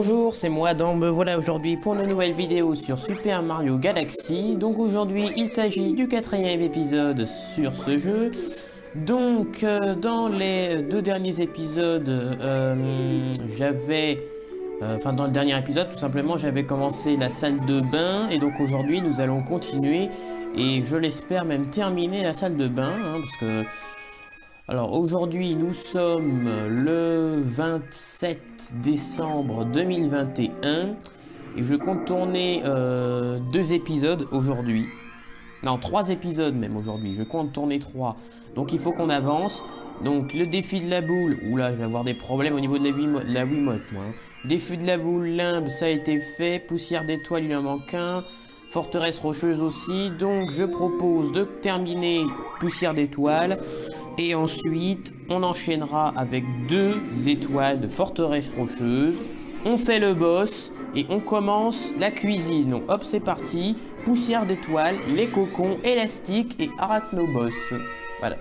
Bonjour, c'est moi Adam, me voilà aujourd'hui pour une nouvelle vidéo sur Super Mario Galaxy. Donc aujourd'hui, il s'agit du quatrième épisode sur ce jeu. Donc, euh, dans les deux derniers épisodes, euh, j'avais... euh, Enfin, dans le dernier épisode, tout simplement, j'avais commencé la salle de bain. Et donc aujourd'hui, nous allons continuer. Et je l'espère même terminer la salle de bain. hein, parce que... Alors aujourd'hui, nous sommes le 27 décembre 2021. Et je compte tourner euh, deux épisodes aujourd'hui. Non, trois épisodes même aujourd'hui. Je compte tourner trois. Donc il faut qu'on avance. Donc le défi de la boule. Oula, je vais avoir des problèmes au niveau de la, Wimo- la Wiimote, moi. hein. Défi de la boule, limbe, ça a été fait. Poussière d'étoile, il en manque un. Forteresse rocheuse aussi. Donc je propose de terminer poussière d'étoile. Et ensuite, on enchaînera avec deux étoiles de forteresse rocheuse. On fait le boss et on commence la cuisine. Donc hop, c'est parti. Poussière d'étoile, les cocons, élastiques et arachnoboss. Voilà.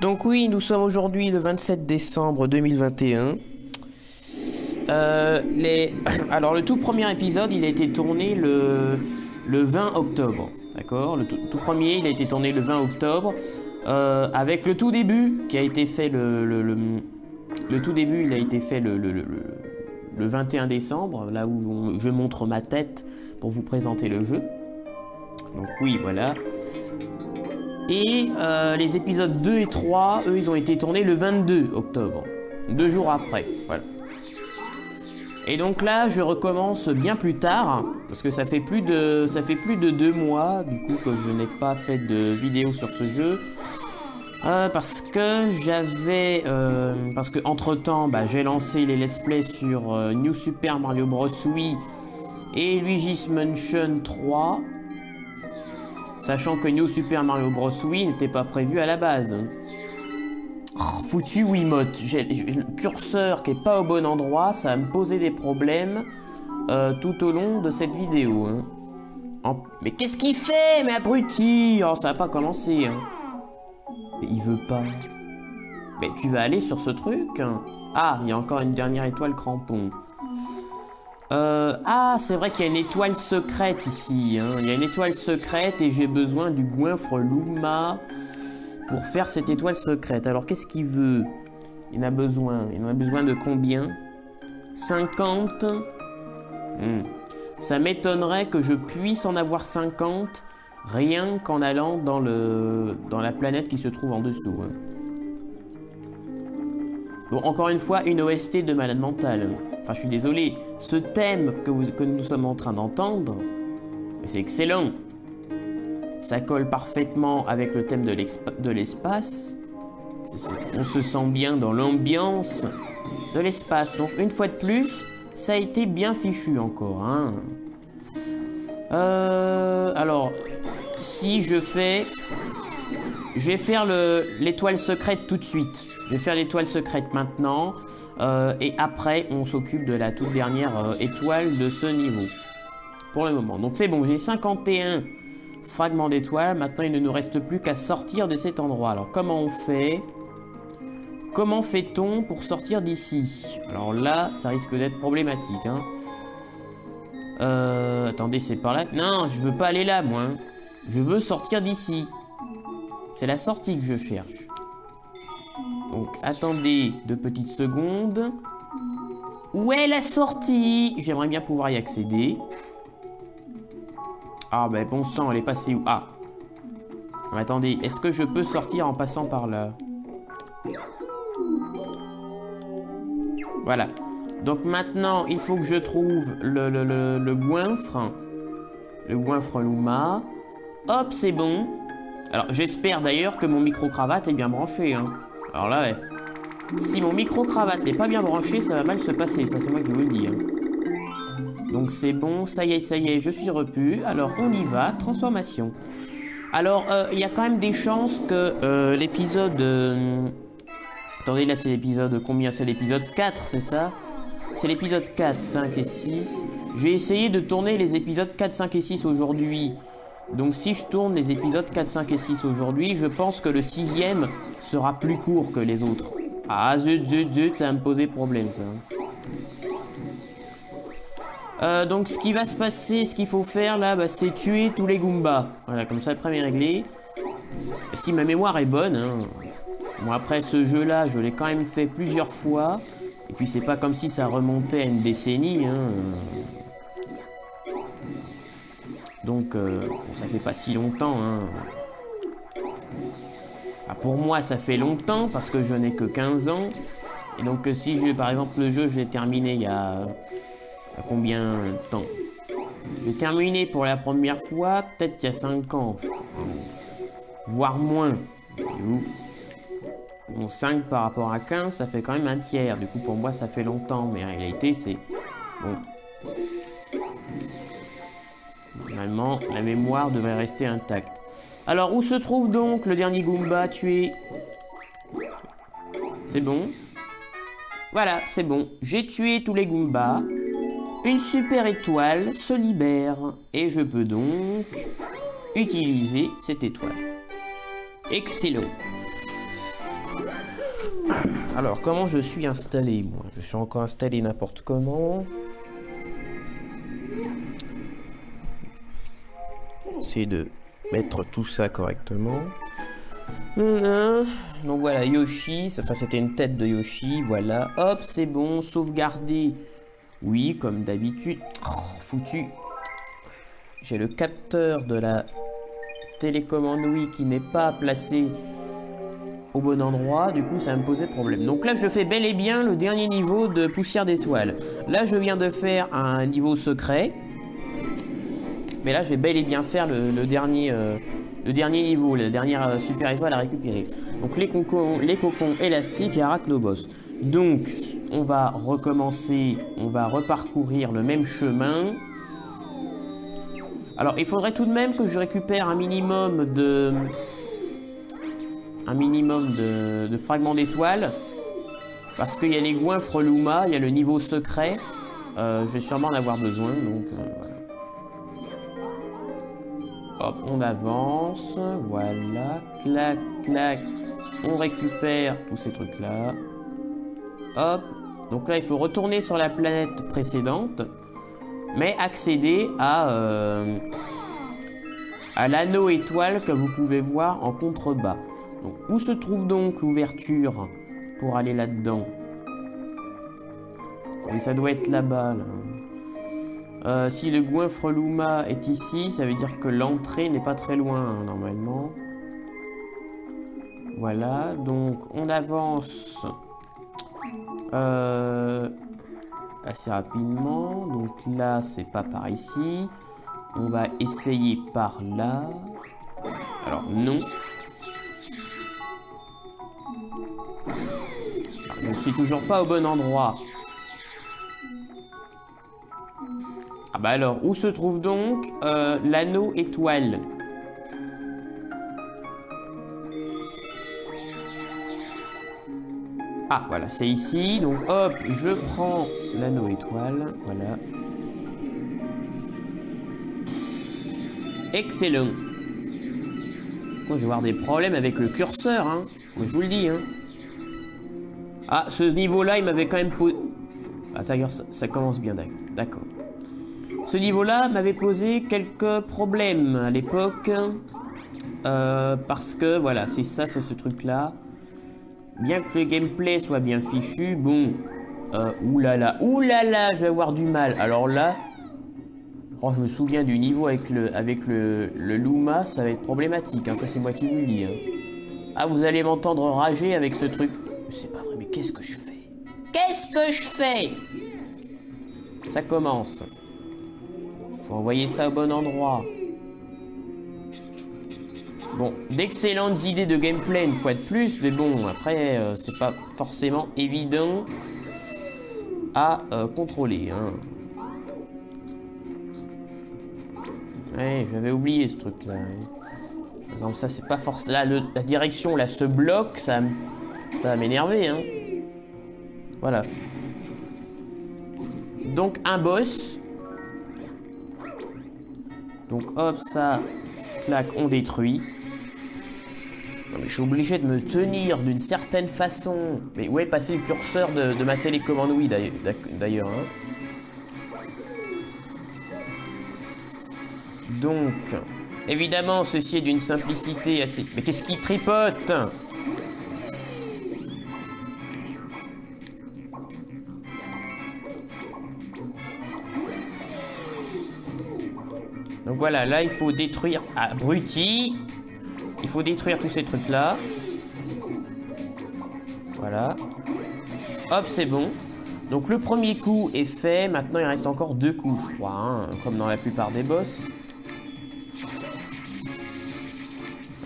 Donc oui, nous sommes aujourd'hui le 27 décembre 2021. Euh. Alors le tout premier épisode, il a été tourné le, le 20 octobre. D'accord? Le tout, premier, il a été tourné le 20 octobre. euh, avec le tout début qui a été fait le... Le, tout début, il a été fait le, le, le, le- le 21 décembre, là où je montre ma tête pour vous présenter le jeu. Donc oui, voilà. Et euh, les épisodes 2 et 3, eux, ils ont été tournés le 22 octobre. Deux jours après, voilà. Et donc là, je recommence bien plus tard, parce que ça fait plus de, ça fait plus de deux mois, du coup, que je n'ai pas fait de vidéo sur ce jeu. Euh, parce que j'avais, euh, parce que entre temps, j'ai lancé les let's play sur euh, New Super Mario Bros. Wii et Luigi's Mansion 3, sachant que New Super Mario Bros. Wii n'était pas prévu à la base. Foutu Wiimote, j'ai le curseur qui est pas au bon endroit, ça va me poser des problèmes euh, tout au long de cette vidéo. hein. Mais qu'est-ce qu'il fait, mais abruti? Oh, ça va pas commencer. hein. Il veut pas. Mais tu vas aller sur ce truc hein. Ah, il y a encore une dernière étoile crampon. Euh, ah, c'est vrai qu'il y a une étoile secrète ici. Il y a une étoile secrète et j'ai besoin du goinfre Luma pour faire cette étoile secrète. Alors, qu'est-ce qu'il veut? Il en a besoin. Il en a besoin de combien? 50 Hmm. Ça m'étonnerait que je puisse en avoir 50 rien qu'en allant dans, le, dans la planète qui se trouve en dessous. hein. Bon, encore une fois, une OST de malade mental. Enfin, je suis désolé. Ce thème que, que nous sommes en train d'entendre, c'est excellent. Ça colle parfaitement avec le thème de l'espace. On se sent bien dans l'ambiance de l'espace. Donc, une fois de plus, ça a été bien fichu encore. Hein. Euh, alors, si je fais... Je vais faire le- l'étoile secrète tout de suite. Je vais faire l'étoile secrète maintenant. euh, et après, on s'occupe de la toute dernière euh, étoile de ce niveau. Pour le moment. Donc c'est bon, j'ai 51 fragments d'étoiles. Maintenant, il ne nous reste plus qu'à sortir de cet endroit. Alors, comment on fait? Comment fait-on pour sortir d'ici? Alors là, ça risque d'être problématique. Hein. Euh, attendez, c'est par là. Non, je veux pas aller là, moi. hein. Je veux sortir d'ici. C'est la sortie que je cherche. Donc, attendez deux petites secondes. Où est la sortie? J'aimerais bien pouvoir y accéder. Ah, ben bon sang, elle est passée où? Ah. Mais attendez, est-ce que je peux sortir en passant par là? Voilà. Donc maintenant, il faut que je trouve le, le, le, le goinfre. Le goinfre Luma. Hop, c'est bon. Alors, j'espère d'ailleurs que mon micro-cravate est bien branché. Hein. Alors là, ouais. Si mon micro-cravate n'est pas bien branché, ça va mal se passer. Ça, c'est moi qui vous le dis. hein. Donc, c'est bon. Ça y est, ça y est, je suis repu. Alors, on y va. Transformation. Alors, euh, il y a quand même des chances que euh, l'épisode... euh, Attendez, là, c'est l'épisode... Combien c'est l'épisode? 4, c'est ça? C'est l'épisode 4, 5 et 6. J'ai essayé de tourner les épisodes 4, 5 et 6 aujourd'hui. Donc si je tourne les épisodes 4, 5 et 6 aujourd'hui, je pense que le sixième sera plus court que les autres. Ah zut zut zut, ça va me poser problème ça. Euh, donc ce qui va se passer, ce qu'il faut faire là, bah, c'est tuer tous les Goombas. Voilà, comme ça le premier réglé. Si ma mémoire est bonne, hein. Bon après ce jeu là, je l'ai quand même fait plusieurs fois. Et puis c'est pas comme si ça remontait à une décennie. Hein. Donc euh, ça fait pas si longtemps. Hein. Ah, pour moi ça fait longtemps parce que je n'ai que 15 ans. Et donc si je, par exemple le jeu je l'ai terminé il y a, combien de temps J'ai terminé pour la première fois peut-être il y a 5 ans. Voire moins. Bon, 5 par rapport à 15, ça fait quand même un tiers. Du coup, pour moi, ça fait longtemps. Mais en réalité, c'est... Bon. Normalement, la mémoire devrait rester intacte. Alors, où se trouve donc le dernier Goomba tué? C'est bon? Voilà, c'est bon. J'ai tué tous les Goombas. Une super étoile se libère. Et je peux donc utiliser cette étoile. Excellent. Alors, comment je suis installé Moi, je suis encore installé n'importe comment. C'est de mettre tout ça correctement. Donc voilà, Yoshi, enfin c'était une tête de Yoshi, voilà. Hop, c'est bon, sauvegarder. Oui, comme d'habitude. Foutu. J'ai le capteur de la télécommande Wii qui n'est pas placé au bon endroit, du coup ça va me poser problème. Donc là je fais bel et bien le dernier niveau de poussière d'étoile. Là je viens de faire un niveau secret. Mais là je vais bel et bien faire le, dernier, euh, le dernier niveau, la dernière euh, super étoile à récupérer. Donc les cocons, les cocons élastiques et arachnobos. Donc on va recommencer, on va reparcourir le même chemin. Alors il faudrait tout de même que je récupère un minimum de un minimum de, fragments d'étoiles. Parce qu'il y a les goinfres Luma, il y a le niveau secret. Euh, je vais sûrement en avoir besoin, donc euh. Hop, on avance, voilà, clac, clac, on récupère tous ces trucs-là. Hop, donc là il faut retourner sur la planète précédente, mais accéder à, euh, à l'anneau étoile que vous pouvez voir en contrebas. Où se trouve donc l'ouverture pour aller là-dedans? Oui, ça doit être là-bas, euh, si le goinfre Luma est ici, ça veut dire que l'entrée n'est pas très loin, hein, normalement. Voilà, donc on avance euh, assez rapidement. Donc là, c'est pas par ici. On va essayer par là. Alors non, Je suis toujours pas au bon endroit. Ah bah alors, où se trouve donc euh, l'anneau étoile? Ah, voilà, c'est ici. Donc, hop, je prends l'anneau étoile. Voilà. Excellent. Moi, je vais avoir des problèmes avec le curseur, hein. Moi, je vous le dis, hein. Ah, ce niveau-là, il m'avait quand même posé... Ah, d'ailleurs, ça, commence bien, d'accord. Ce niveau-là m'avait posé quelques problèmes à l'époque. Euh, parce que, voilà, c'est ça, c'est ce truc-là. Bien que le gameplay soit bien fichu, bon... Euh, oulala, oulala, je vais avoir du mal. Alors là... Oh, je me souviens du niveau avec le, avec le, le Luma, ça va être problématique, hein, ça c'est moi qui vous le dis. Hein. Ah, vous allez m'entendre rager avec ce truc. C'est pas vrai, mais qu'est-ce que je fais? Qu'est-ce que je fais? Ça commence. Faut envoyer ça au bon endroit. Bon, d'excellentes idées de gameplay une fois de plus, mais bon, après, euh, c'est pas forcément évident à euh, contrôler. Hein. Ouais, j'avais oublié ce truc-là. Par exemple, ça, c'est pas forcément... La direction, là, ce bloc, ça ça va m'énerver, hein. Voilà. Donc, un boss. Donc hop, ça, clac, on détruit. Non, mais je suis obligé de me tenir d'une certaine façon. Mais où est passé le curseur de, ma télécommande Oui, d'ailleurs. Hein? Donc, évidemment, ceci est d'une simplicité assez... Mais qu'est-ce qui tripote? Voilà, là, il faut détruire... Abruti Il faut détruire tous ces trucs-là. Voilà. Hop, c'est bon. Donc le premier coup est fait, maintenant il reste encore deux coups, je crois, hein, comme dans la plupart des boss.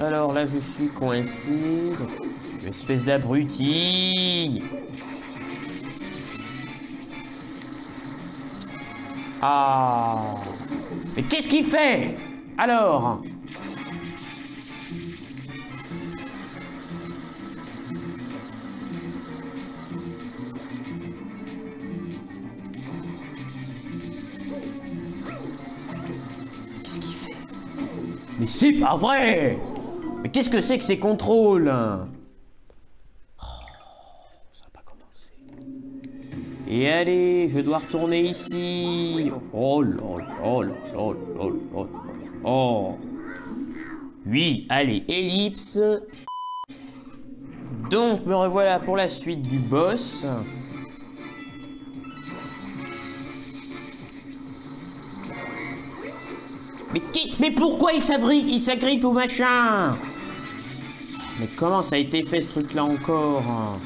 Alors là, je suis coincé. Une espèce d'abruti Ah. Mais qu'est-ce qu'il fait Alors? Mais c'est pas vrai! Mais qu'est-ce que c'est que ces contrôles oh, Ça va pas commencer. Et allez, je dois retourner ici. Oh là là là là là Oh. Oui, allez, ellipse. Donc, me revoilà pour la suite du boss. Mais qui Mais pourquoi il s'agrippe Il s'agrippe au machin? Mais comment ça a été fait ce truc-là encore?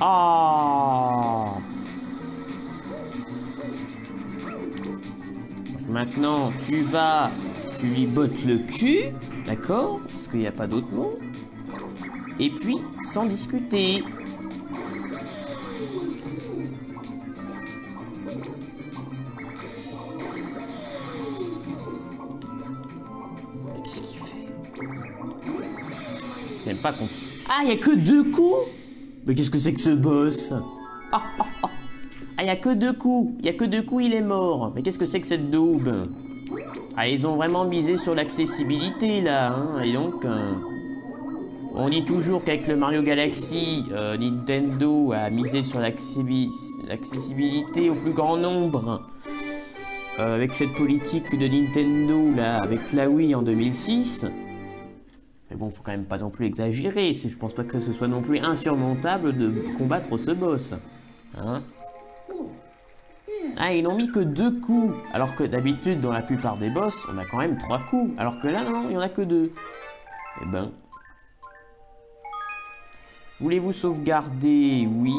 Ah Maintenant, tu vas, tu lui bottes le cul, d'accord? Parce qu'il n'y a pas d'autre mot. Et puis, sans discuter. pas Ah, il y a que deux coups? Mais qu'est-ce que c'est que ce boss? Ah, il y a que deux coups. Il y a que deux coups, il est mort. Mais qu'est-ce que c'est que cette daube? Ah, ils ont vraiment misé sur l'accessibilité, là. Hein, et donc... Euh, on dit toujours qu'avec le Mario Galaxy, euh, Nintendo a misé sur l'accessibilité au plus grand nombre. Euh, avec cette politique de Nintendo, là, avec la Wii en 2006. Bon, faut quand même pas non plus exagérer. Je pense pas que ce soit non plus insurmontable de combattre ce boss. Hein ah, ils n'ont mis que deux coups. Alors que d'habitude, dans la plupart des boss, on a quand même trois coups. Alors que là, non, il n'y en a que deux. Eh ben... Voulez-vous sauvegarder? Oui.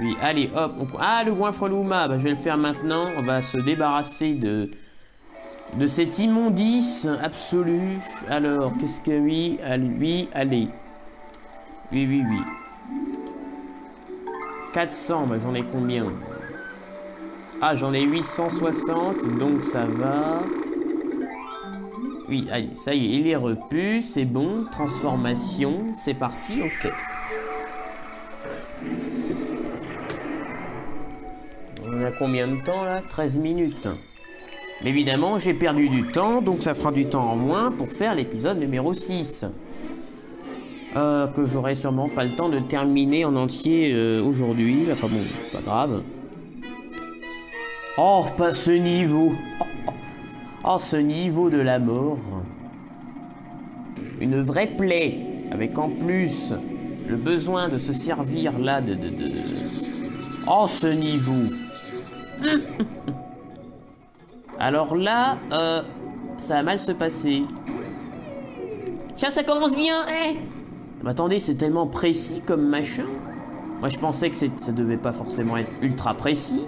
Oui, allez, hop. Ah, le goinfre Luma. Bah, je vais le faire maintenant. On va se débarrasser de de cette immondice absolue. Alors, qu'est-ce que oui, lui, allez. Oui, oui, oui. 400, bah j'en ai combien? Ah, j'en ai 860, donc ça va. Oui, allez, ça y est, il est repu, c'est bon. Transformation, c'est parti, ok. On a combien de temps là? 13 minutes. Évidemment, j'ai perdu du temps, donc ça fera du temps en moins pour faire l'épisode numéro 6. Euh, que j'aurai sûrement pas le temps de terminer en entier euh, aujourd'hui. Enfin bon, c'est pas grave. Oh, pas ce niveau Oh, ce niveau de la mort Une vraie plaie, avec en plus le besoin de se servir là de... de, de... Oh, ce niveau Alors là, euh, ça va mal se passer. Tiens, ça commence bien, eh attendez, c'est tellement précis comme machin. Moi, je pensais que ça devait pas forcément être ultra précis.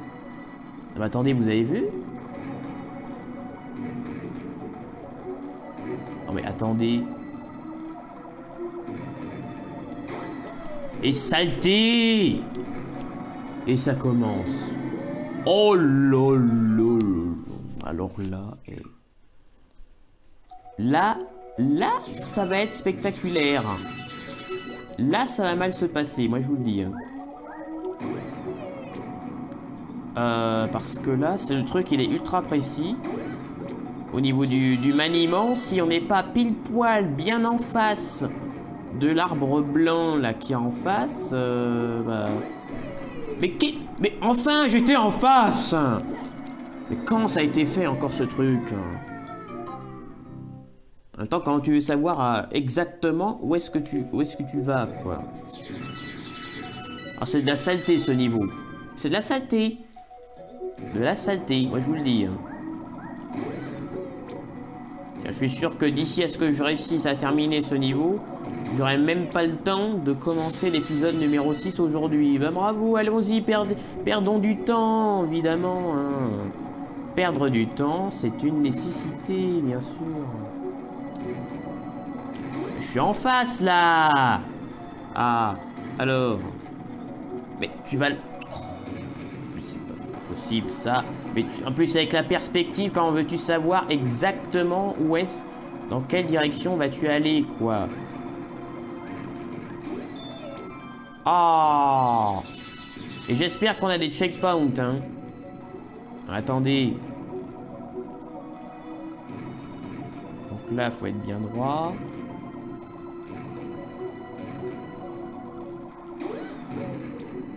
Mais attendez, vous avez vu? Non mais attendez. Et saleté Et ça commence. Oh là alors là, et... là, là, ça va être spectaculaire. Là, ça va mal se passer, moi je vous le dis. Hein. Euh, parce que là, c'est le truc, il est ultra précis. Au niveau du, du maniement, si on n'est pas pile poil bien en face de l'arbre blanc là qui est en face, euh, bah... Mais qui... Mais enfin, j'étais en face Mais quand ça a été fait encore ce truc En même temps, quand tu veux savoir euh, exactement où est-ce que tu où est-ce que tu vas, quoi? Alors c'est de la saleté ce niveau. C'est de la saleté. De la saleté, moi je vous le dis. Hein. Je suis sûr que d'ici à ce que je réussisse à terminer ce niveau, j'aurai même pas le temps de commencer l'épisode numéro 6 aujourd'hui. Bah bravo, allons-y, perdons du temps, évidemment. Hein. Perdre du temps, c'est une nécessité, bien sûr. Je suis en face, là Ah, alors Mais tu vas possible, ça. Mais en plus, avec la perspective, quand veux-tu savoir exactement où est-ce, dans quelle direction vas-tu aller, quoi? Ah Et j'espère qu'on a des checkpoints, hein. Attendez. Donc là, faut être bien droit.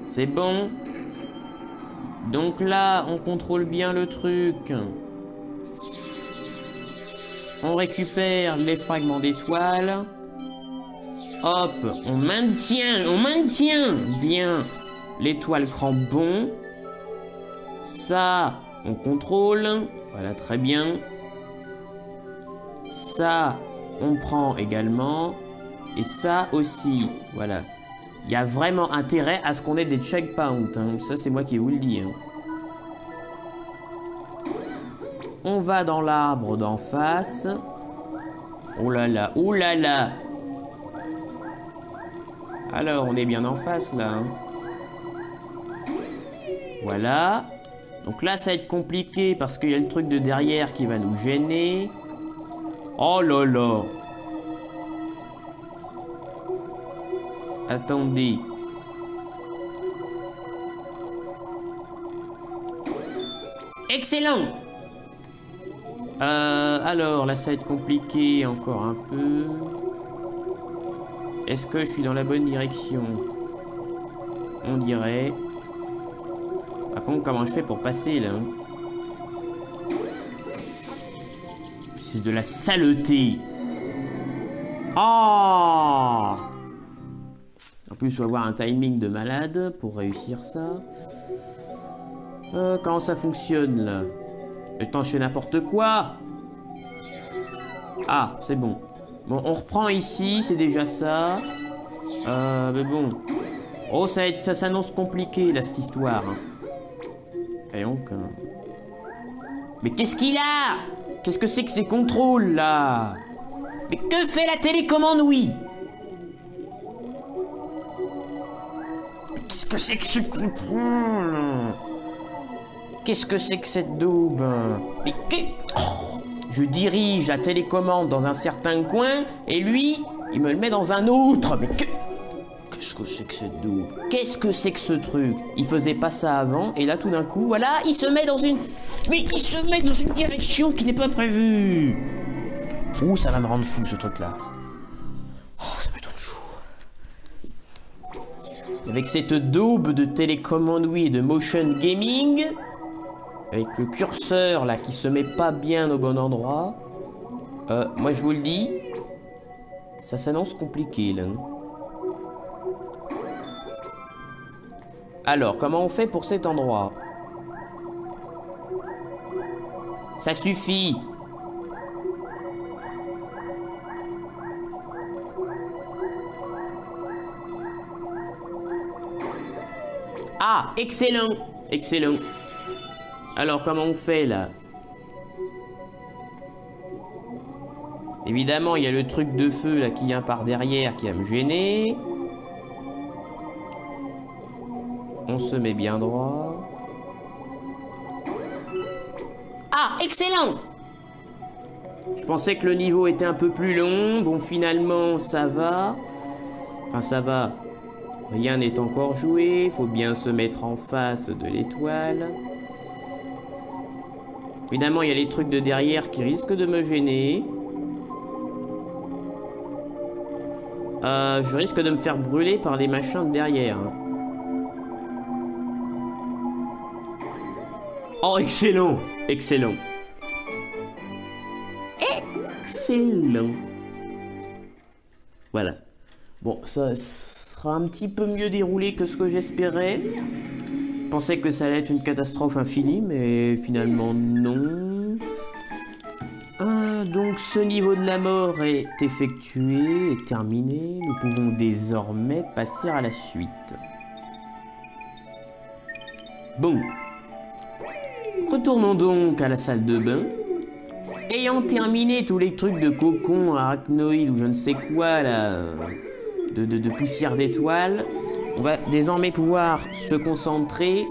C'est bon donc là, on contrôle bien le truc. On récupère les fragments d'étoiles. Hop, on maintient, on maintient bien l'étoile crampon. Ça, on contrôle. Voilà, très bien. Ça, on prend également. Et ça aussi, voilà. Il y a vraiment intérêt à ce qu'on ait des checkpoints. Hein. Ça, c'est moi qui vous le dis. Hein. On va dans l'arbre d'en face. Oh là là, oh là là Alors, on est bien en face, là. Hein. Voilà. Donc là, ça va être compliqué parce qu'il y a le truc de derrière qui va nous gêner. Oh là là Attendez. Excellent euh, alors, là, ça va être compliqué encore un peu. Est-ce que je suis dans la bonne direction? On dirait. Par contre, comment je fais pour passer, là C'est de la saleté. Ah en plus, il faut avoir un timing de malade pour réussir ça. Euh, comment ça fonctionne, là? Je n'importe quoi Ah, c'est bon. Bon, on reprend ici, c'est déjà ça. Euh, mais bon. Oh, ça, ça s'annonce compliqué, là, cette histoire. Hein. Hein. Mais qu'est-ce qu'il a? Qu'est-ce que c'est que ces contrôles, là? Mais que fait la télécommande, oui Qu'est-ce que c'est que ce contrôle? Qu'est-ce que c'est que cette daube? Mais Je dirige la télécommande dans un certain coin et lui, il me le met dans un autre. Mais Qu'est-ce que c'est que cette daube Qu'est-ce que c'est que ce truc? Il faisait pas ça avant et là tout d'un coup, voilà, il se met dans une... Mais il se met dans une direction qui n'est pas prévue Ouh, ça va me rendre fou ce truc-là. Avec cette daube de télécommande, oui, et de motion gaming, avec le curseur là qui se met pas bien au bon endroit, euh, moi je vous le dis, ça s'annonce compliqué là. Alors, comment on fait pour cet endroit? Ça suffit Ah, excellent Excellent. Alors, comment on fait, là? Évidemment, il y a le truc de feu, là, qui vient par derrière, qui va me gêner. On se met bien droit. Ah, excellent Je pensais que le niveau était un peu plus long. Bon, finalement, ça va. Enfin, ça va. Rien n'est encore joué, faut bien se mettre en face de l'étoile. Évidemment, il y a les trucs de derrière qui risquent de me gêner. euh, je risque de me faire brûler par les machins de derrière. hein. Oh, excellent Excellent. Excellent. Voilà. Bon, ça sera un petit peu mieux déroulé que ce que j'espérais. Je pensais que ça allait être une catastrophe infinie, mais finalement non. Ah, donc ce niveau de la mort est effectué et terminé. Nous pouvons désormais passer à la suite. Bon. Retournons donc à la salle de bain. Ayant terminé tous les trucs de cocon, arachnoïde ou je ne sais quoi là, de, de- de poussière d'étoiles, on va désormais pouvoir se concentrer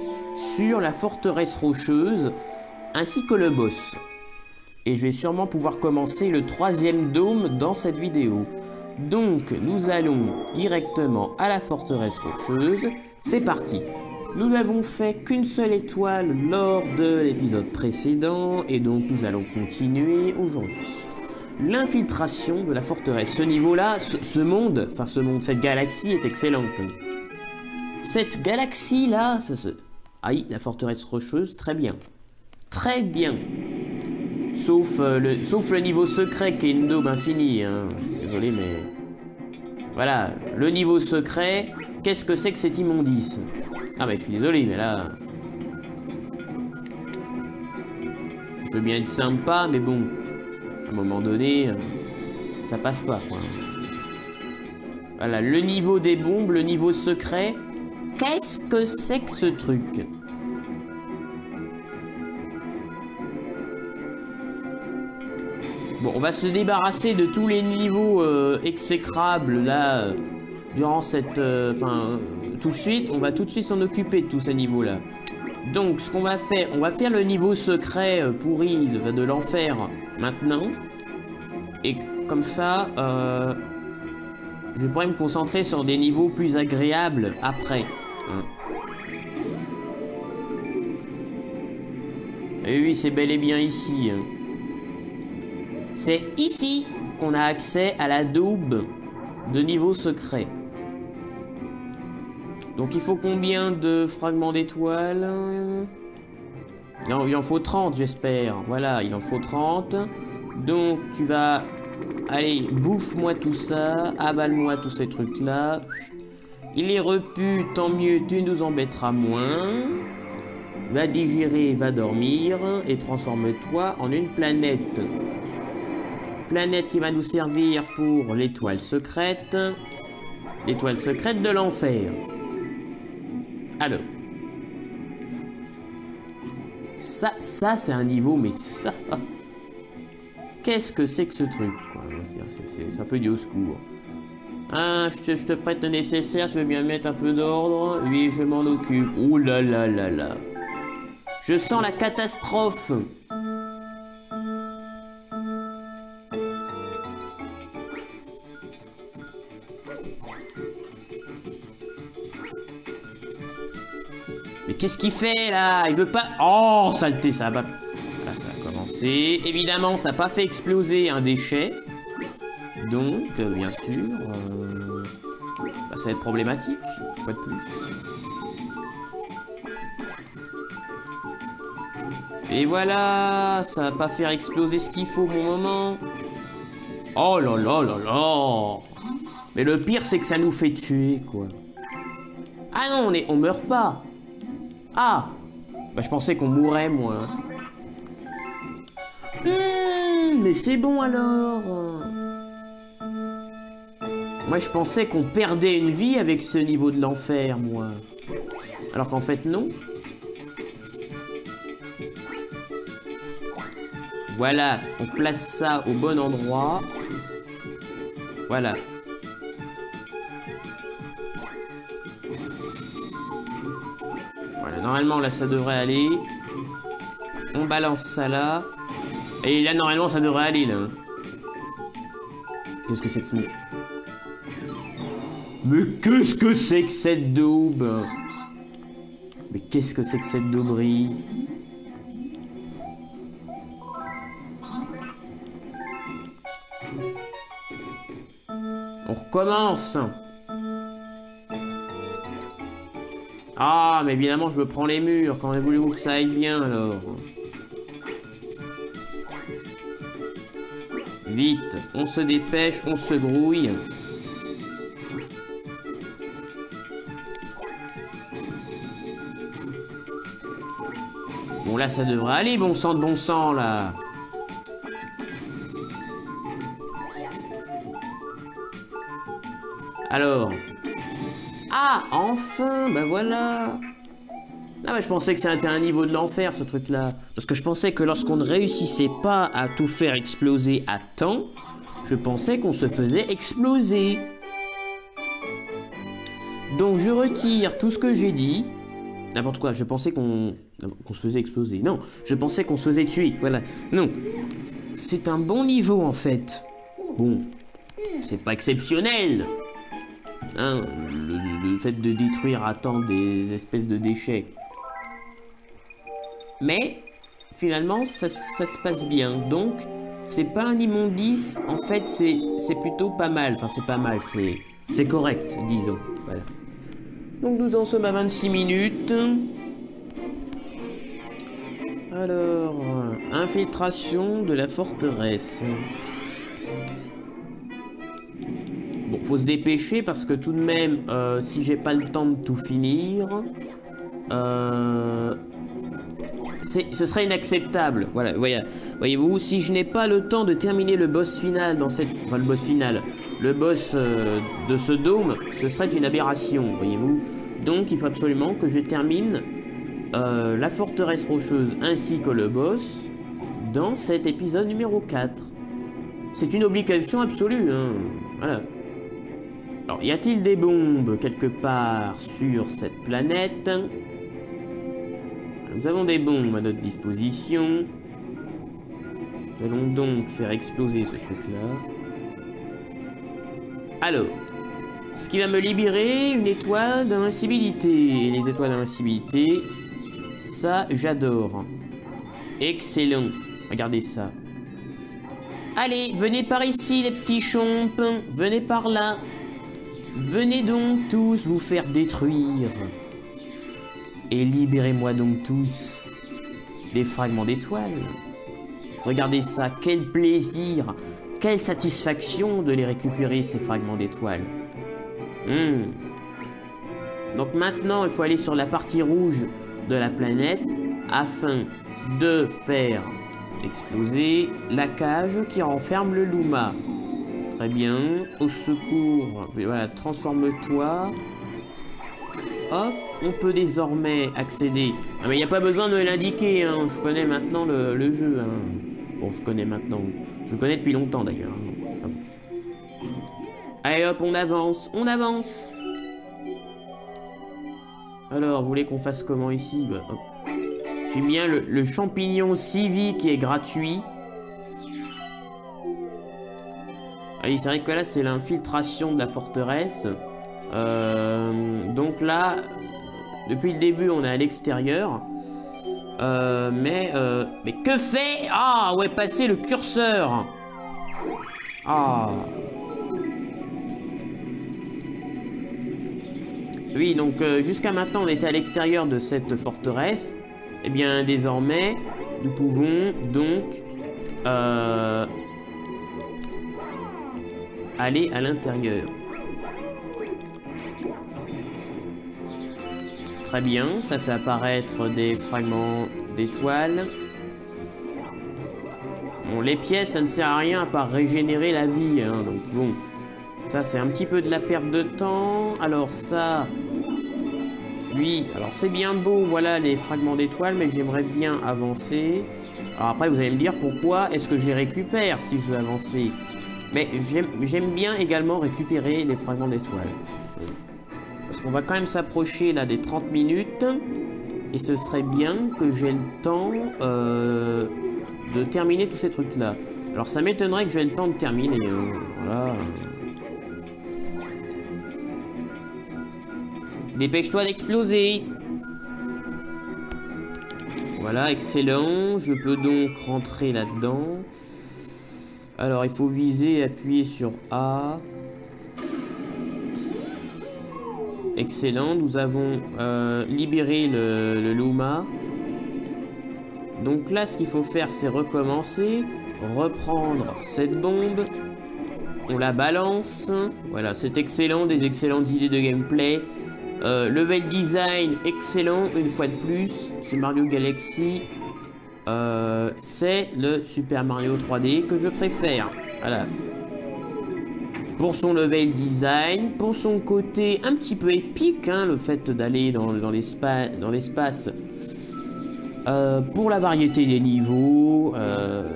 sur la forteresse rocheuse ainsi que le boss. Et je vais sûrement pouvoir commencer le troisième dôme dans cette vidéo. Donc nous allons directement à la forteresse rocheuse. C'est parti Nous n'avons fait qu'une seule étoile lors de l'épisode précédent et donc nous allons continuer aujourd'hui. L'infiltration de la forteresse. Ce niveau-là, ce, monde, enfin ce monde, cette galaxie est excellente. Cette galaxie-là, ça se... Aïe, la forteresse rocheuse, très bien. Très bien. Sauf, euh, le, sauf le niveau secret qui est une daube infinie. Hein. Désolé, mais. Voilà, le niveau secret, qu'est-ce que c'est que cette immondice? Ah, mais je suis désolé, mais là. Je veux bien être sympa, mais bon. À un moment donné, euh, ça passe pas, quoi. Voilà, le niveau des bombes, le niveau secret. Qu'est-ce que c'est que ce truc? Bon, on va se débarrasser de tous les niveaux euh, exécrables là euh, durant cette, enfin, tout de suite. On va tout de suite s'en occuper de tous ces niveaux-là. Donc, ce qu'on va faire, on va faire le niveau secret euh, pourri de, l'enfer maintenant, et comme ça, euh, je pourrais me concentrer sur des niveaux plus agréables après. hein. Et oui, c'est bel et bien ici. hein. C'est ici qu'on a accès à la daube de niveau secret. Donc il faut combien de fragments d'étoiles? Il en, faut 30 j'espère. Voilà, il en faut 30. Donc tu vas... Allez, bouffe-moi tout ça, avale-moi tous ces trucs-là. Il est repu, tant mieux, tu nous embêteras moins. Va digérer, va dormir et transforme-toi en une planète. Planète qui va nous servir pour l'étoile secrète. L'étoile secrète de l'enfer. Alors. Ça, ça c'est un niveau, mais ça... Qu'est-ce que c'est que ce truc, C'est- un peu du au secours. Ah, je te, je te prête le nécessaire, tu veux bien mettre un peu d'ordre Oui, je m'en occupe. Ouh là là là là. Je sens la catastrophe. Qu'est-ce qu'il fait là? Il veut pas... Oh, saleté, ça va... Ça a commencé. Évidemment, ça n'a pas fait exploser un déchet. Donc, euh, bien sûr... euh, bah, ça va être problématique, une fois de plus. Et voilà Ça va pas faire exploser ce qu'il faut au bon moment. Oh là là là là Mais le pire, c'est que ça nous fait tuer, quoi. Ah non, on, est, on meurt pas Ah Bah je pensais qu'on mourrait, moi. Hmm, mais c'est bon alors Moi je pensais qu'on perdait une vie avec ce niveau de l'enfer, moi. Alors qu'en fait non. Voilà, on place ça au bon endroit. Voilà. Normalement là ça devrait aller. On balance ça là. Et là normalement ça devrait aller là. Qu'est-ce que c'est que ce... Mais qu'est-ce que c'est que cette daube? Mais qu'est-ce que c'est que cette dauberie? On recommence. Ah, mais évidemment, je me prends les murs. Quand voulez-vous que ça aille bien, alors Vite, on se dépêche, on se grouille. Bon, là, ça devrait aller, bon sang de bon sang, là. Alors. Ah, enfin, ben voilà. Ah mais je pensais que c'était un niveau de l'enfer ce truc là. Parce que je pensais que lorsqu'on ne réussissait pas à tout faire exploser à temps, je pensais qu'on se faisait exploser. Donc je retire tout ce que j'ai dit. N'importe quoi, je pensais qu'on qu'on se faisait exploser. Non, je pensais qu'on se faisait tuer. Voilà. Non. C'est un bon niveau en fait. Bon. C'est pas exceptionnel. Hein, le, fait de détruire à temps des espèces de déchets. Mais finalement, ça, se passe bien. Donc, c'est pas un immondice. En fait, c'est plutôt pas mal. Enfin, c'est pas mal. C'est correct, disons. Voilà. Donc, nous en sommes à 26 minutes. Alors, infiltration de la forteresse. Bon, faut se dépêcher parce que tout de même, euh, si j'ai pas le temps de tout finir, euh, ce serait inacceptable. Voilà, voyez-vous, si je n'ai pas le temps de terminer le boss final dans cette, enfin le boss final, le boss euh, de ce dôme, ce serait une aberration, voyez-vous. Donc, il faut absolument que je termine euh, la forteresse rocheuse ainsi que le boss dans cet épisode numéro 4. C'est une obligation absolue, hein. Voilà. Alors, y a-t-il des bombes quelque part sur cette planète? Nous avons des bombes à notre disposition. Nous allons donc faire exploser ce truc-là. Alors, ce qui va me libérer une étoile d'invincibilité. Et les étoiles d'invincibilité, ça, j'adore. Excellent. Regardez ça. Allez, venez par ici, les petits chomps. Venez par là. Venez donc tous vous faire détruire. Et libérez-moi donc tous des fragments d'étoiles. Regardez ça, quel plaisir, quelle satisfaction de les récupérer, ces fragments d'étoiles. Hmm. Donc maintenant, il faut aller sur la partie rouge de la planète afin de faire exploser la cage qui renferme le Luma. Très bien. Au secours. Voilà, transforme-toi. Hop on peut désormais accéder... Ah mais il n'y a pas besoin de l'indiquer, hein. je connais maintenant le, jeu. Hein. Bon, je connais maintenant. Je le connais depuis longtemps d'ailleurs. Allez hop, on avance, on avance Alors, vous voulez qu'on fasse comment ici? Bah, J'aime bien le, le champignon civique qui est gratuit. Ah oui, c'est vrai que là, c'est l'infiltration de la forteresse. Euh, donc là, depuis le début, on est à l'extérieur. Euh, mais, euh, mais que fait? Ah, est passé le curseur? Ah. Oui, donc jusqu'à maintenant, on était à l'extérieur de cette forteresse. Eh bien, désormais, nous pouvons donc aller à l'intérieur. Très bien, ça fait apparaître des fragments d'étoiles. Bon, les pièces, ça ne sert à rien à part régénérer la vie, hein, donc bon. Ça, c'est un petit peu de la perte de temps. Alors ça... Oui, alors c'est bien beau, voilà, les fragments d'étoiles, mais j'aimerais bien avancer. Alors après, vous allez me dire, pourquoi est-ce que je les récupère si je veux avancer? Mais j'aime bien également récupérer les fragments d'étoiles. On va quand même s'approcher là des 30 minutes. Et ce serait bien que j'ai le temps euh, de terminer tous ces trucs-là. Alors ça m'étonnerait que j'ai le temps de terminer. Hein. Voilà. Dépêche-toi d'exploser. Voilà, excellent. Je peux donc rentrer là-dedans. Alors, il faut viser, appuyer sur A. excellent. Nous avons euh, libéré le, le Luma. Donc là, ce qu'il faut faire, c'est recommencer, reprendre cette bombe. On la balance. Voilà, c'est excellent, des excellentes idées de gameplay. Euh, level design, excellent, une fois de plus. C'est Mario Galaxy. Euh, c'est le Super Mario 3D que je préfère. Voilà. Pour son level design, pour son côté un petit peu épique, hein, le fait d'aller dans, l'espace. Euh, pour la variété des niveaux, euh,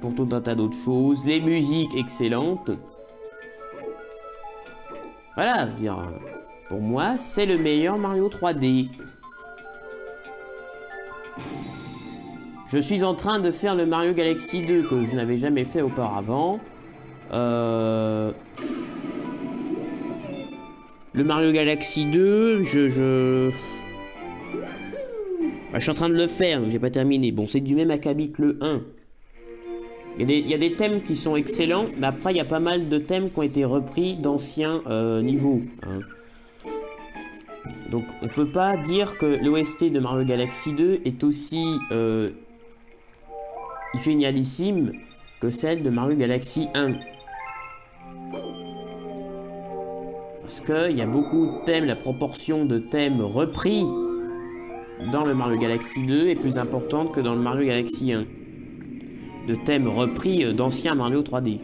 pour tout un tas d'autres choses, les musiques excellentes. Voilà, pour moi, c'est le meilleur Mario 3D. Je suis en train de faire le Mario Galaxy 2 que je n'avais jamais fait auparavant. Euh... Le Mario Galaxy 2, je... je... Bah, je suis en train de le faire, j'ai pas terminé. Bon, c'est du même acabit que le 1. Il y, a des, thèmes qui sont excellents, mais après, il y a pas mal de thèmes qui ont été repris d'anciens euh, niveaux. Hein. Donc, on peut pas dire que l'OST de Mario Galaxy 2 est aussi euh, génialissime que celle de Mario Galaxy 1. Parce qu'il y a beaucoup de thèmes, la proportion de thèmes repris dans le Mario Galaxy 2 est plus importante que dans le Mario Galaxy 1. De thèmes repris euh, d'anciens Mario 3D.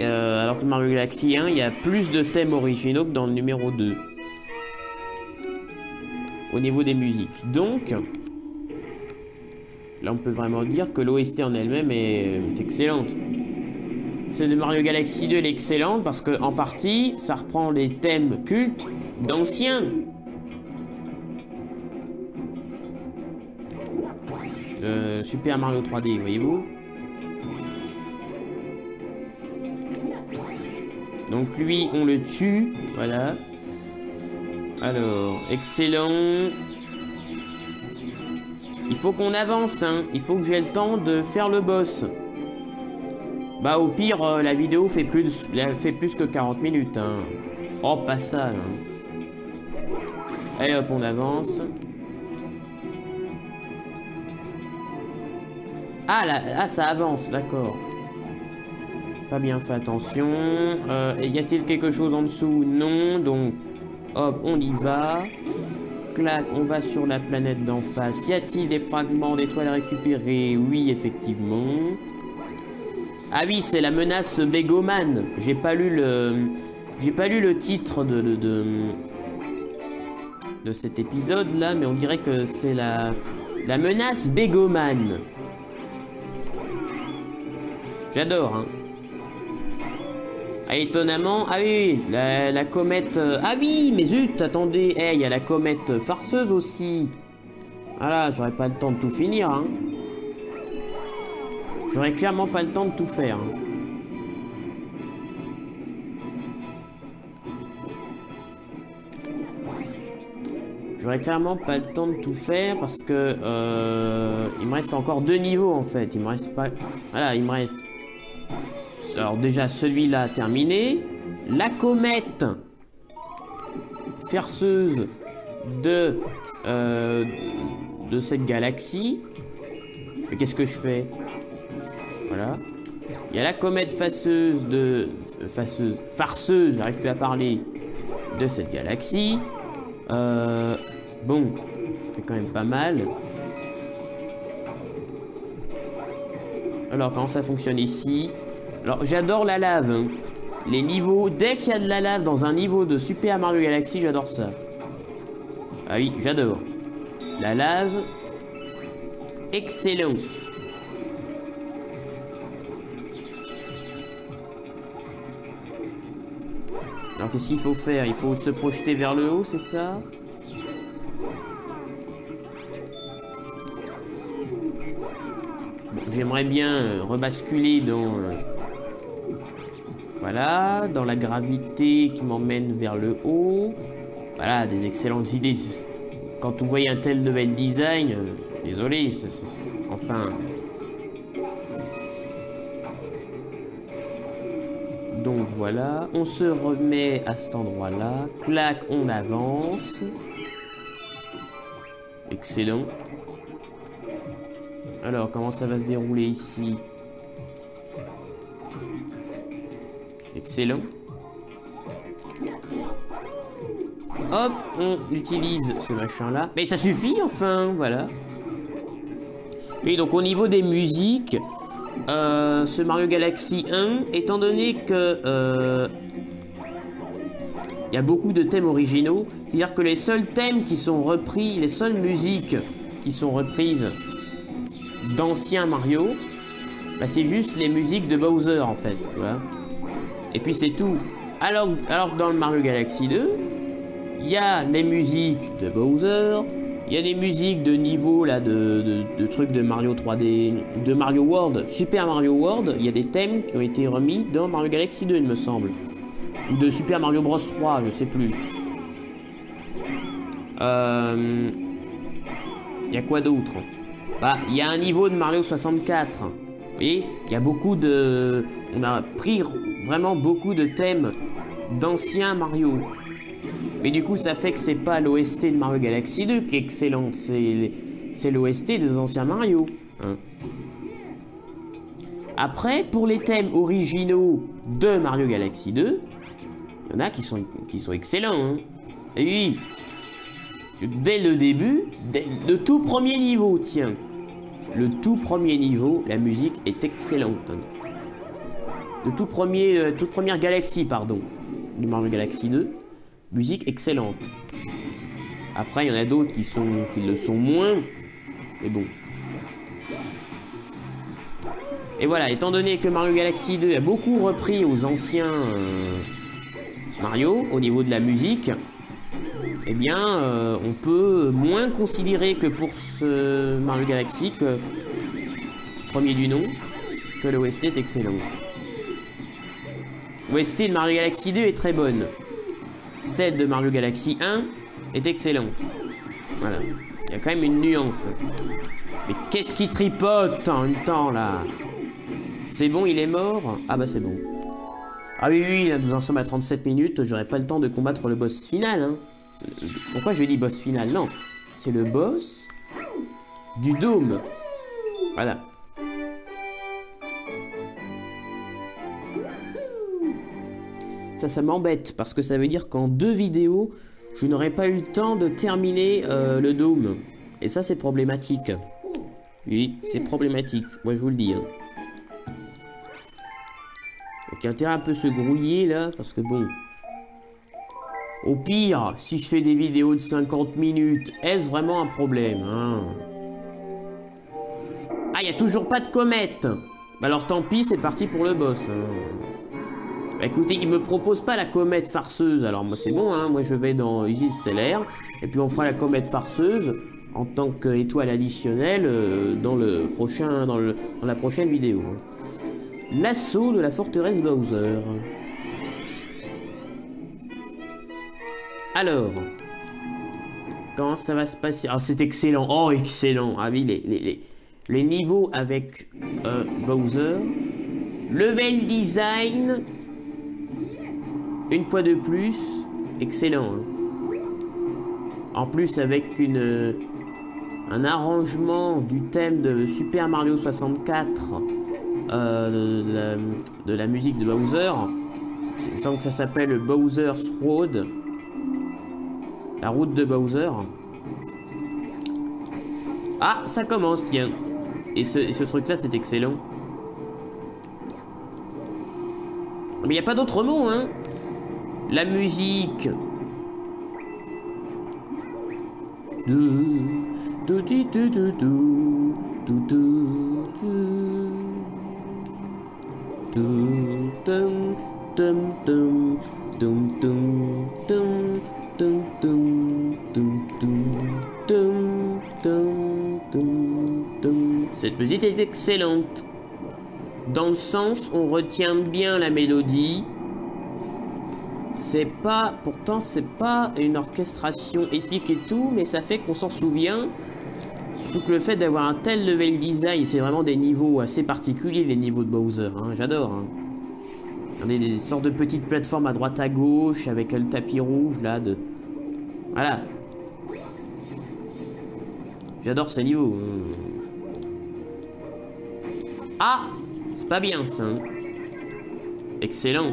Euh, alors que le Mario Galaxy 1, il y a plus de thèmes originaux que dans le numéro 2. Au niveau des musiques. Donc, là on peut vraiment dire que l'OST en elle-même est, excellente. Celle de Mario Galaxy 2 elle est excellente parce que en partie, ça reprend les thèmes cultes d'anciens. Euh, Super Mario 3D, voyez-vous Donc lui, on le tue, voilà. Alors, excellent. Il faut qu'on avance, hein. Il faut que j'ai le temps de faire le boss. Bah au pire, euh, la vidéo fait plus, fait que 40 minutes, hein. Oh, pas ça, là. Allez hop, on avance. Ah, là, ah ça avance, d'accord. Pas bien fait attention. Euh, y a-t-il quelque chose en dessous? Non, donc... Hop, on y va. Clac, on va sur la planète d'en face. Y a-t-il des fragments d'étoiles récupérés Oui, effectivement. Ah oui, c'est la menace Begoman. J'ai pas lu le... J'ai pas lu le titre de, de, cet épisode-là, mais on dirait que c'est la, la menace Begoman. J'adore, hein. Ah, étonnamment, ah oui, la, comète... Euh, ah oui, mais zut, attendez, eh, il y a la comète farceuse aussi. Voilà, j'aurais pas le temps de tout finir, hein. J'aurais clairement pas le temps de tout faire. Hein. J'aurais clairement pas le temps de tout faire parce que euh, il me reste encore deux niveaux en fait. Il me reste pas. Voilà, il me reste. Alors déjà celui-là terminé. La comète ferceuse de euh, de cette galaxie. Mais qu'est-ce que je fais? Voilà. Il y a la comète faceuse de faceuse farceuse. J'arrive plus à parler de cette galaxie. Euh, Bon, ça fait quand même pas mal. Alors, comment ça fonctionne ici? Alors, j'adore la lave. Hein. Les niveaux, dès qu'il y a de la lave dans un niveau de Super Mario Galaxy, j'adore ça. Ah oui, j'adore. La lave, excellent. Alors qu'est-ce qu'il faut faire? Il faut se projeter vers le haut, c'est ça? J'aimerais bien euh, rebasculer dans... Voilà, dans la gravité qui m'emmène vers le haut. Voilà, des excellentes idées. Quand vous voyez un tel level design, euh, désolé, enfin... Donc voilà, on se remet à cet endroit-là. Clac, on avance. Excellent. Alors, comment ça va se dérouler ici? Excellent. Hop, on utilise ce machin-là. Mais ça suffit, enfin, voilà. Oui, donc au niveau des musiques, euh, ce Mario Galaxy 1, étant donné que... Euh, il y a beaucoup de thèmes originaux, c'est-à-dire que les seuls thèmes qui sont repris, les seules musiques qui sont reprises d'anciens Mario, bah c'est juste les musiques de Bowser en fait, tu vois. Et puis c'est tout. Alors, que dans le Mario Galaxy 2, il y a les musiques de Bowser, il y a des musiques de niveau là de, trucs de Mario 3D, de Mario World, Super Mario World, il y a des thèmes qui ont été remis dans Mario Galaxy 2 il me semble. De Super Mario Bros 3, je sais plus. Euh... Il y a quoi d'autre? Bah, il y a un niveau de Mario 64. Et il y a beaucoup de... On a pris vraiment beaucoup de thèmes d'anciens Mario. Mais du coup, ça fait que c'est pas l'OST de Mario Galaxy 2 qui est excellente, c'est l'OST des anciens Mario. Hein. Après, pour les thèmes originaux de Mario Galaxy 2, il y en a qui sont, qui sont excellents. Hein. Et oui, dès le début, dès le tout premier niveau, tiens, le tout premier niveau, la musique est excellente. Le tout premier, euh, toute première galaxie, pardon, du Mario Galaxy 2, Musique excellente. Après, il y en a d'autres qui, sont, qui le sont moins. Mais bon. Et voilà, étant donné que Mario Galaxy 2 a beaucoup repris aux anciens euh, Mario au niveau de la musique, eh bien, euh, on peut moins considérer que pour ce Mario Galaxy que, premier du nom, que l'OST est excellent. De Mario Galaxy 2 est très bonne. Celle de Mario Galaxy 1 est excellente. Voilà. Il y a quand même une nuance. Mais qu'est-ce qui tripote en même temps, là? C'est bon, il est mort? Ah bah c'est bon. Ah oui, oui, là, nous en sommes à 37 minutes. J'aurai pas le temps de combattre le boss final. Hein. Pourquoi je dis boss final? Non, c'est le boss du dôme. Voilà. Ça, ça m'embête parce que ça veut dire qu'en deux vidéos, je n'aurais pas eu le temps de terminer euh, le dôme. Et ça, c'est problématique. Oui, c'est problématique. Moi, je vous le dis. Hein. Donc, intérêt à un peu se grouiller là, parce que bon. Au pire, si je fais des vidéos de 50 minutes, est-ce vraiment un problème hein? Ah, il n'y a toujours pas de comète Alors tant pis, c'est parti pour le boss. Hein. Écoutez, il me propose pas la comète farceuse. Alors moi c'est bon, hein. moi je vais dans Easy Stellaire. Et puis on fera la comète farceuse en tant qu'étoile additionnelle euh, dans, le prochain, dans la prochaine vidéo. Hein. L'assaut de la forteresse Bowser. Alors, comment ça va se passer? Ah, c'est excellent. Oh, excellent. Ah oui, les, les, les, niveaux avec euh, Bowser. Level design une fois de plus, excellent. Hein. En plus avec une un arrangement du thème de Super Mario 64 euh, de, la, musique de Bowser. Il me que ça s'appelle Bowser's Road. La route de Bowser. Ah, ça commence, tiens. Et ce, ce truc-là, c'est excellent. Mais il n'y a pas d'autre mot, hein la musique. Cette musique est excellente. Dans le sens, on retient bien la mélodie, c'est pas, pourtant c'est pas une orchestration épique et tout, mais ça fait qu'on s'en souvient. Surtout que le fait d'avoir un tel level design, c'est vraiment des niveaux assez particuliers, les niveaux de Bowser, hein, j'adore. Hein. Regardez, des sortes de petites plateformes à droite à gauche avec le tapis rouge là de... Voilà. J'adore ce niveau. Ah C'est pas bien ça. hein. Excellent.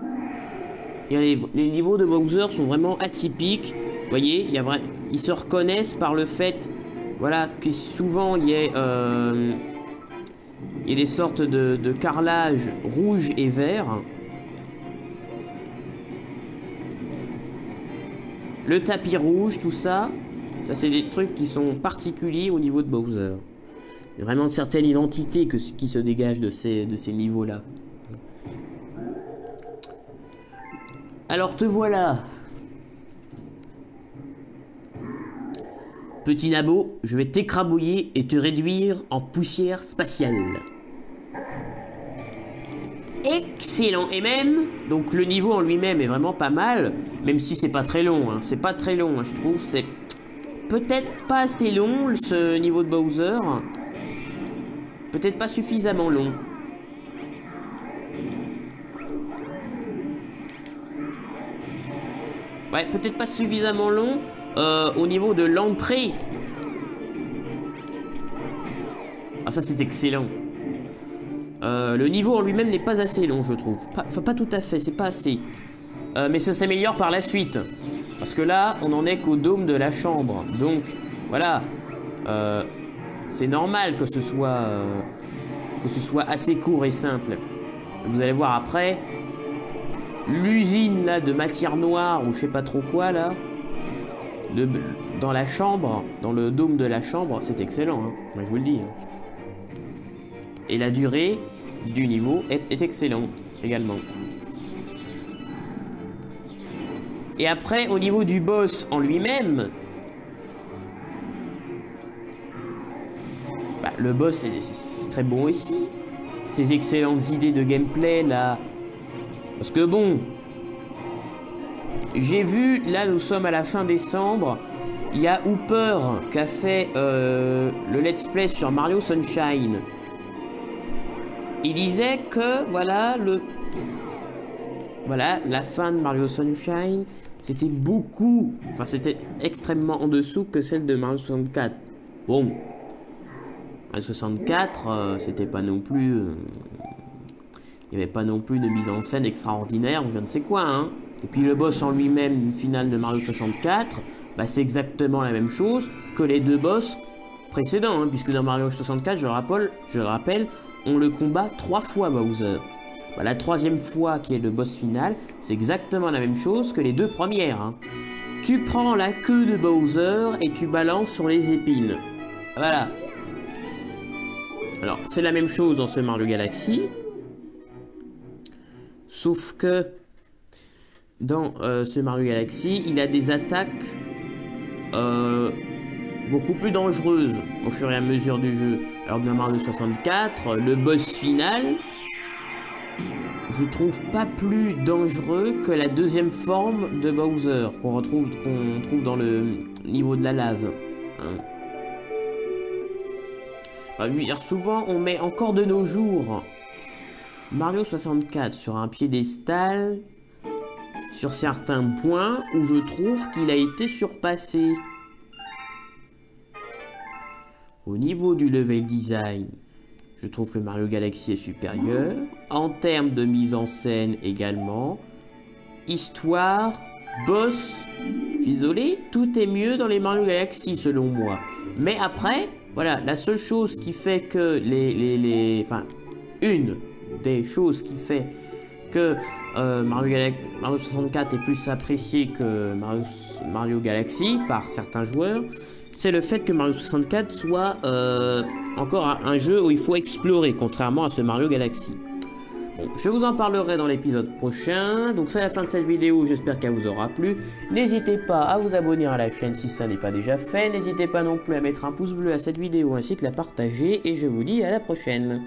Et les, niveaux de Bowser sont vraiment atypiques. Vous voyez, ils se reconnaissent par le fait, voilà, que souvent il y a, euh, des sortes de, de carrelage rouge et vert. Le tapis rouge, tout ça, ça c'est des trucs qui sont particuliers au niveau de Bowser. Il y a vraiment une certaine identité qui se dégage de ces niveaux-là. Alors te voilà. Petit nabo, je vais t'écrabouiller et te réduire en poussière spatiale. Excellent Et même, donc le niveau en lui-même est vraiment pas mal, même si c'est pas très long, hein. c'est pas très long, hein, je trouve, c'est peut-être pas assez long ce niveau de Bowser, peut-être pas suffisamment long. Ouais, peut-être pas suffisamment long euh, au niveau de l'entrée. Ah ça c'est excellent. Euh, le niveau en lui-même n'est pas assez long je trouve. Enfin pas tout à fait, c'est pas assez. Euh, mais ça s'améliore par la suite. Parce que là, on en est qu'au dôme de la chambre. Donc, voilà. C'est normal que ce soit... que ce soit assez court et simple. Vous allez voir après, l'usine là de matière noire ou je sais pas trop quoi là, dans la chambre, dans le dôme de la chambre, c'est excellent, hein. Moi, je vous le dis. hein. Et la durée du niveau est, excellente également. Et après, au niveau du boss en lui-même, bah, le boss c'est très bon aussi. Ces excellentes idées de gameplay là. Parce que bon, j'ai vu, là nous sommes à la fin décembre, il y a Hooper qui a fait euh, le let's play sur Mario Sunshine. Il disait que, voilà, le... Voilà, la fin de Mario Sunshine, c'était beaucoup, enfin c'était extrêmement en dessous que celle de Mario 64. Bon, Mario 64, euh, c'était pas non plus... euh, il n'y avait pas non plus de mise en scène extraordinaire ou je ne sais quoi, hein. Et puis le boss en lui-même, une finale de Mario 64, bah c'est exactement la même chose que les deux boss précédents, hein, puisque dans Mario 64, je le rappelle, je le rappelle, on le combat trois fois Bowser. Bah, la troisième fois qui est le boss final, c'est exactement la même chose que les deux premières. hein. Tu prends la queue de Bowser et tu balances sur les épines. Voilà. Alors, c'est la même chose dans ce Mario Galaxy. Sauf que dans euh, ce Mario Galaxy, il a des attaques euh, beaucoup plus dangereuses au fur et à mesure du jeu. Alors dans Mario 64, le boss final, je trouve pas plus dangereux que la deuxième forme de Bowser qu'on trouve dans le niveau de la lave. hein. Souvent on met encore de nos jours Mario 64 sur un piédestal sur certains points où je trouve qu'il a été surpassé. Au niveau du level design, je trouve que Mario Galaxy est supérieur. En termes de mise en scène également. Histoire, boss, désolé, tout est mieux dans les Mario Galaxy selon moi. Mais après, voilà, la seule chose qui fait que les... les, les enfin, une des choses qui fait que euh, Mario, Galax- Mario 64 est plus apprécié que Mario, Galaxy par certains joueurs, c'est le fait que Mario 64 soit euh, encore un, jeu où il faut explorer, contrairement à ce Mario Galaxy. Je vous en parlerai dans l'épisode prochain. Donc c'est la fin de cette vidéo, j'espère qu'elle vous aura plu. N'hésitez pas à vous abonner à la chaîne si ça n'est pas déjà fait. N'hésitez pas non plus à mettre un pouce bleu à cette vidéo ainsi que la partager. Et je vous dis à la prochaine.